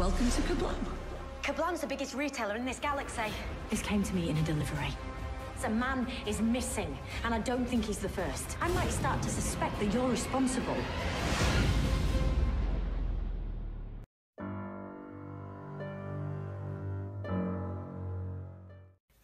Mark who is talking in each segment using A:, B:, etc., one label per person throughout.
A: Welcome to Kerblam.
B: Kerblam's the biggest retailer in this galaxy.
A: This came to me in a delivery.
B: A man is missing, and I don't think he's the first. I might start to suspect that you're responsible.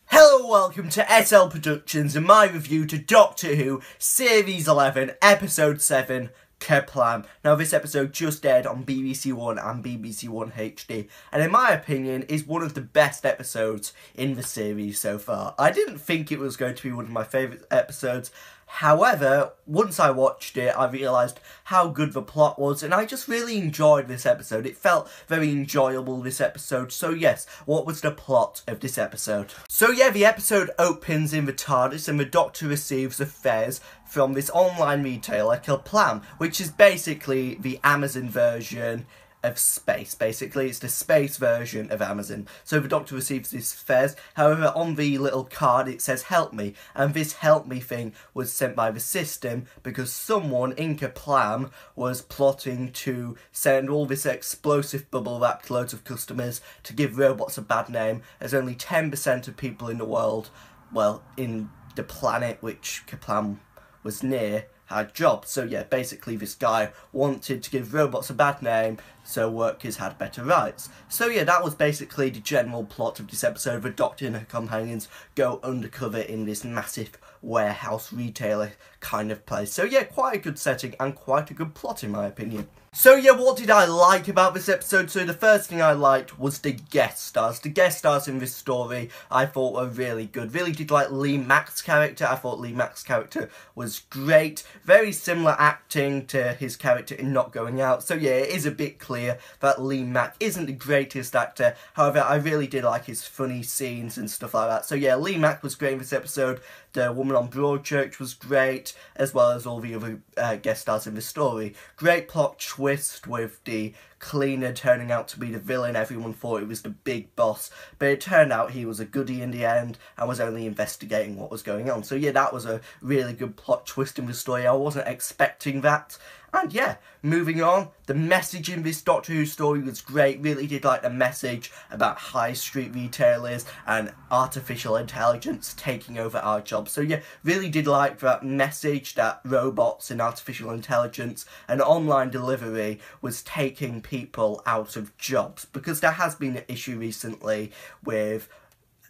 C: Hello, welcome to SL Productions and my review to Doctor Who Series 11, Episode 7, Kerblam. Now, this episode just aired on BBC One and BBC One HD, and in my opinion, is one of the best episodes in the series so far. I didn't think it was going to be one of my favourite episodes. However, once I watched it, I realised how good the plot was, and I just really enjoyed this episode. It felt very enjoyable, this episode. So, yes, what was the plot of this episode? So, yeah, the episode opens in the TARDIS, and the Doctor receives fares from this online retailer called Kerblam, which is basically the Amazon version of space. Basically, it's the space version of Amazon. So the Doctor receives these fares. However, on the little card it says "Help me," and this "Help me" thing was sent by the system because someone in Kerblam was plotting to send all this explosive bubble wrapped loads of customers to give robots a bad name, as only ten percent of people in the world, well, in the planet which Kerblam was near had jobs. So yeah, basically this guy wanted to give robots a bad name so workers had better rights. So yeah, that was basically the general plot of this episode. The Doctor and her companions go undercover in this massive warehouse retailer kind of place. So yeah, quite a good setting and quite a good plot in my opinion. So yeah, what did I like about this episode? So the first thing I liked was the guest stars. The guest stars in this story I thought were really good. Really did like Lee Mack's character. I thought Lee Mack's character was great. Very similar acting to his character in Not Going Out. So yeah, it is a bit clear that Lee Mack isn't the greatest actor. However, I really did like his funny scenes and stuff like that. So yeah, Lee Mack was great in this episode. The woman on Broadchurch was great, as well as all the other uh, guest stars in the story. Great plot twist with the cleaner turning out to be the villain. Everyone thought it was the big boss, but it turned out he was a goody in the end and was only investigating what was going on. So yeah, that was a really good plot twist in the story. I wasn't expecting that. And yeah, moving on, the message in this Doctor Who story was great. Really did like the message about high street retailers and artificial intelligence taking over our jobs. So yeah, really did like that message that robots and artificial intelligence and online delivery was taking people out of jobs. Because there has been an issue recently with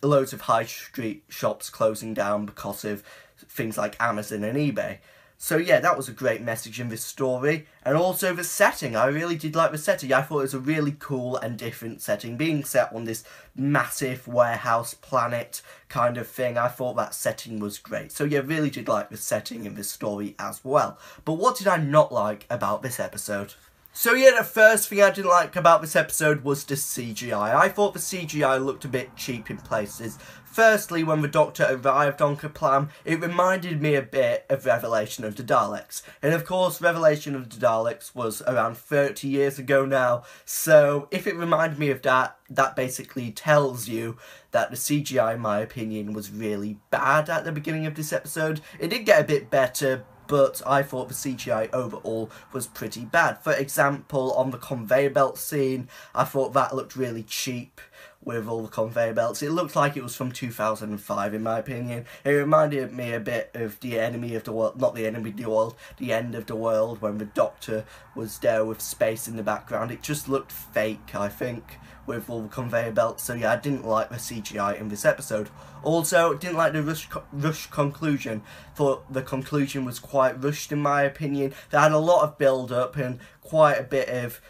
C: loads of high street shops closing down because of things like Amazon and eBay. So yeah, that was a great message in this story. And also the setting, I really did like the setting. I thought it was a really cool and different setting. Being set on this massive warehouse planet kind of thing, I thought that setting was great. So yeah, really did like the setting in this story as well. But what did I not like about this episode? So yeah, the first thing I didn't like about this episode was the CGI. I thought the CGI looked a bit cheap in places. Firstly, when the Doctor arrived on Kerblam, it reminded me a bit of Revelation of the Daleks. And of course, Revelation of the Daleks was around 30 years ago now, so if it reminded me of that, that basically tells you that the CGI, in my opinion, was really bad at the beginning of this episode. It did get a bit better, but I thought the CGI overall was pretty bad. For example, on the conveyor belt scene, I thought that looked really cheap with all the conveyor belts. It looked like it was from 2005 in my opinion. It reminded me a bit of the enemy of the world, not the enemy of the world, the end of the world when the doctor was there with space in the background. It just looked fake, I think, with all the conveyor belts. So yeah, I didn't like the CGI in this episode. Also, didn't like the rush, rush conclusion. Thought the conclusion was quite rushed in my opinion. They had a lot of build up and quite a bit of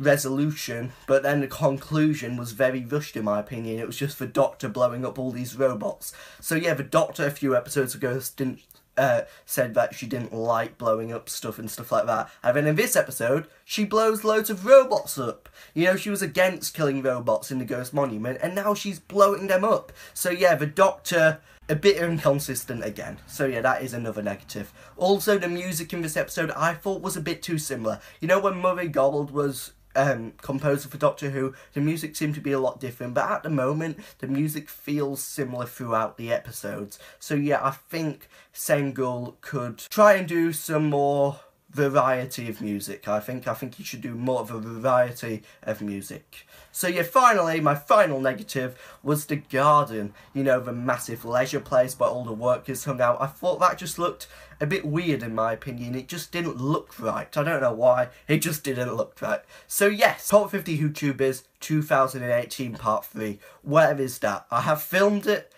C: resolution, but then the conclusion was very rushed in my opinion. It was just the Doctor blowing up all these robots. So yeah, the Doctor a few episodes ago didn't uh, said that she didn't like blowing up stuff and stuff like that. And then in this episode, she blows loads of robots up. You know, she was against killing robots in the Ghost Monument, and now she's blowing them up. So yeah, the Doctor a bit inconsistent again. So yeah, that is another negative. Also, the music in this episode I thought was a bit too similar. You know when Murray Gold was um, composer for Doctor Who, the music seemed to be a lot different, but at the moment, the music feels similar throughout the episodes. So yeah, I think Segun could try and do some more variety of music. I think I think he should do more of a variety of music. So yeah, finally, my final negative was the garden. You know, the massive leisure place where all the workers hung out. I thought that just looked a bit weird in my opinion. It just didn't look right. I don't know why. It just didn't look right. So yes, Top 50 YouTubers 2018 Part 3. Where is that? I have filmed it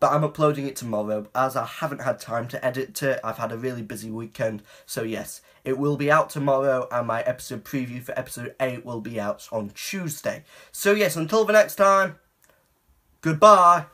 C: but I'm uploading it tomorrow as I haven't had time to edit it. I've had a really busy weekend, so yes, it will be out tomorrow and my episode preview for episode 8 will be out on Tuesday. So yes, until the next time, goodbye.